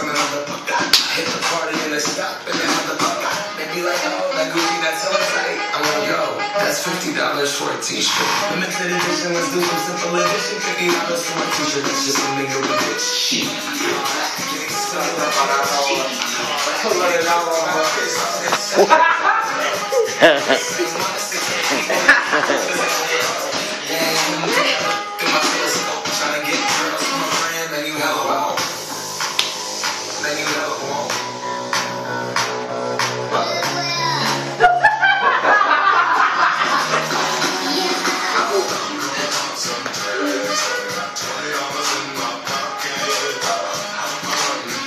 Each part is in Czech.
on another fucker. Hit the party and they stop and that motherfucker. They be like, oh, that Gucci, that's so tight. I'm like, yo, that's fifty dollars for a t-shirt. Limited edition, let's do some simple edition. Fifty dollars for a t-shirt, that's just a nigga with bitch. Shit. Trying to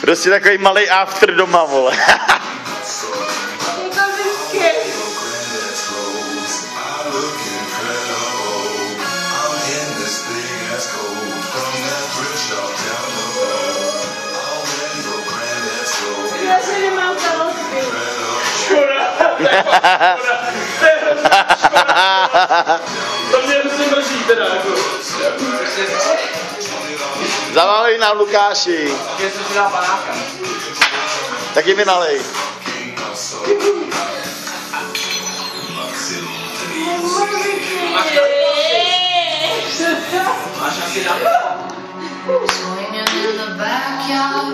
Prostě takový malý after doma, vole. Nemám kalotky. To mě hrozně mrzí teda, jako. Zavolal i nám Lukáši. Taky mi nalej.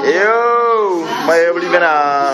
Jo, moje oblíbená.